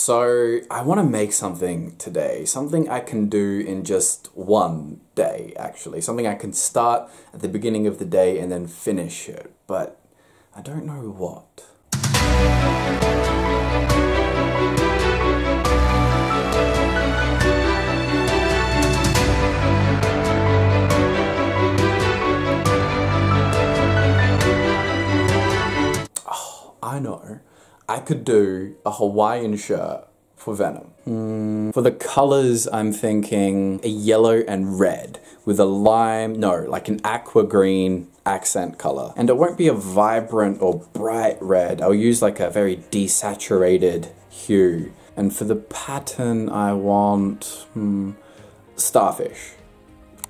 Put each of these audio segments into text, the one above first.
So I want to make something today, something I can do in just one day, actually. Something I can start at the beginning of the day and then finish it, but I don't know what. Oh, I know. I could do a Hawaiian shirt for Venom. Mm, for the colors, I'm thinking a yellow and red with a lime, no, like an aqua green accent color. And it won't be a vibrant or bright red. I'll use like a very desaturated hue. And for the pattern, I want hmm, starfish.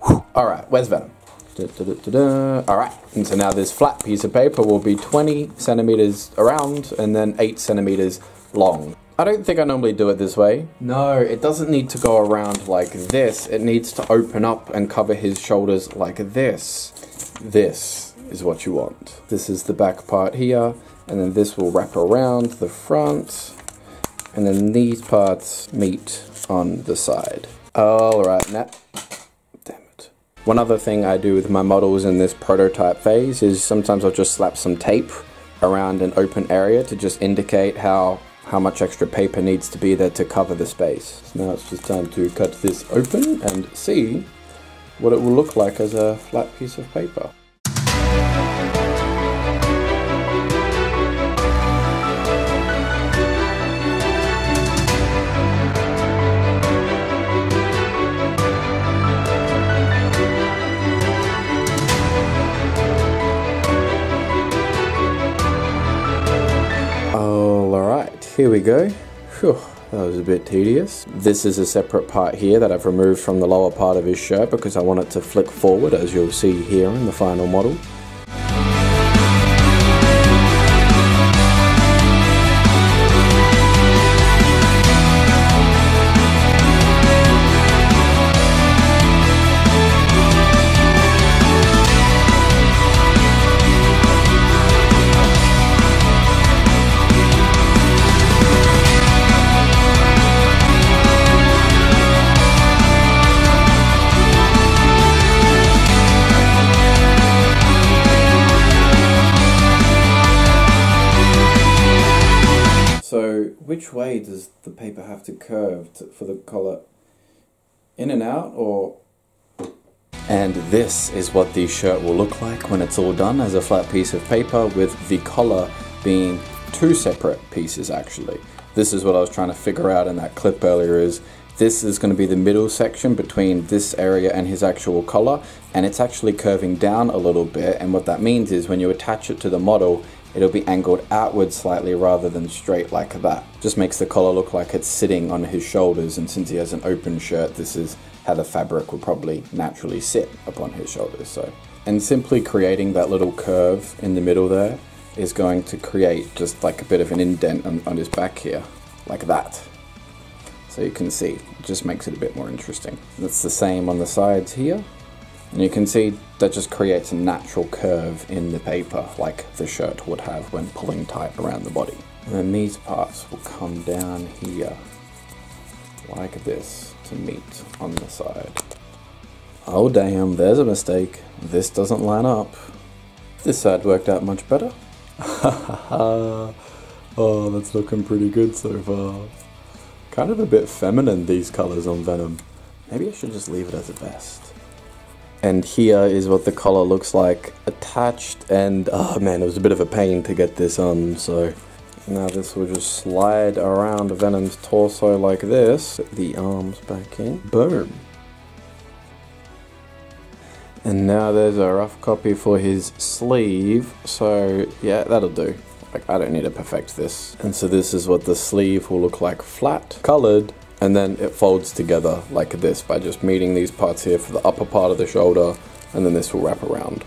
All right, where's Venom? Da, da, da, All right, and so now this flat piece of paper will be 20 centimeters around and then 8 centimeters long. I don't think I normally do it this way. No, it doesn't need to go around like this. It needs to open up and cover his shoulders like this. This is what you want. This is the back part here, and then this will wrap around the front, and then these parts meet on the side. All right, now one other thing I do with my models in this prototype phase is sometimes I'll just slap some tape around an open area to just indicate how how much extra paper needs to be there to cover the space. So now it's just time to cut this open and see what it will look like as a flat piece of paper. Here we go. Whew, that was a bit tedious. This is a separate part here that I've removed from the lower part of his shirt because I want it to flick forward as you'll see here in the final model. Which way does the paper have to curve to, for the collar? In and out or... And this is what the shirt will look like when it's all done as a flat piece of paper with the collar being two separate pieces actually. This is what I was trying to figure out in that clip earlier is this is going to be the middle section between this area and his actual collar and it's actually curving down a little bit and what that means is when you attach it to the model it'll be angled outward slightly rather than straight like that. Just makes the collar look like it's sitting on his shoulders and since he has an open shirt this is how the fabric will probably naturally sit upon his shoulders. So, And simply creating that little curve in the middle there is going to create just like a bit of an indent on, on his back here, like that. So you can see, it just makes it a bit more interesting. That's the same on the sides here. And you can see that just creates a natural curve in the paper like the shirt would have when pulling tight around the body. And then these parts will come down here like this to meet on the side. Oh damn, there's a mistake. This doesn't line up. This side worked out much better. oh, that's looking pretty good so far. Kind of a bit feminine, these colours on Venom. Maybe I should just leave it as a vest. And here is what the collar looks like attached and oh man it was a bit of a pain to get this on so now this will just slide around Venom's torso like this. The arms back in. Boom. And now there's a rough copy for his sleeve. So yeah, that'll do. Like I don't need to perfect this. And so this is what the sleeve will look like flat, colored, and then it folds together like this by just meeting these parts here for the upper part of the shoulder and then this will wrap around.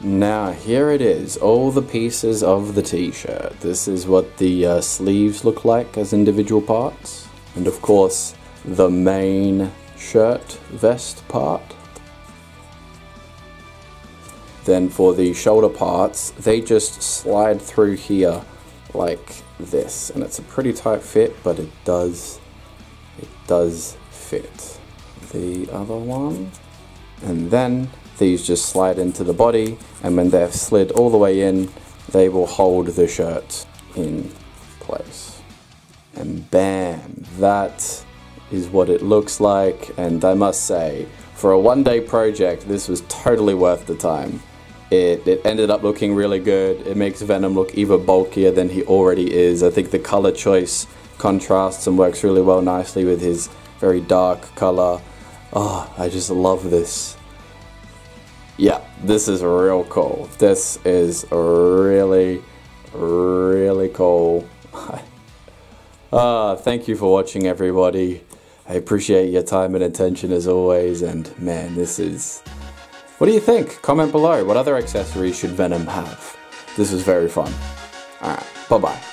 Now here it is, all the pieces of the t-shirt. This is what the uh, sleeves look like as individual parts and of course the main shirt vest part. Then for the shoulder parts, they just slide through here like this. And it's a pretty tight fit, but it does, it does fit. The other one. And then these just slide into the body and when they're slid all the way in, they will hold the shirt in place. And bam, that is what it looks like. And I must say, for a one day project, this was totally worth the time. It, it ended up looking really good. It makes Venom look even bulkier than he already is. I think the color choice contrasts and works really well nicely with his very dark color. Oh, I just love this. Yeah, this is real cool. This is really, really cool. uh, thank you for watching, everybody. I appreciate your time and attention as always. And man, this is what do you think? Comment below. What other accessories should Venom have? This was very fun. Alright, bye bye.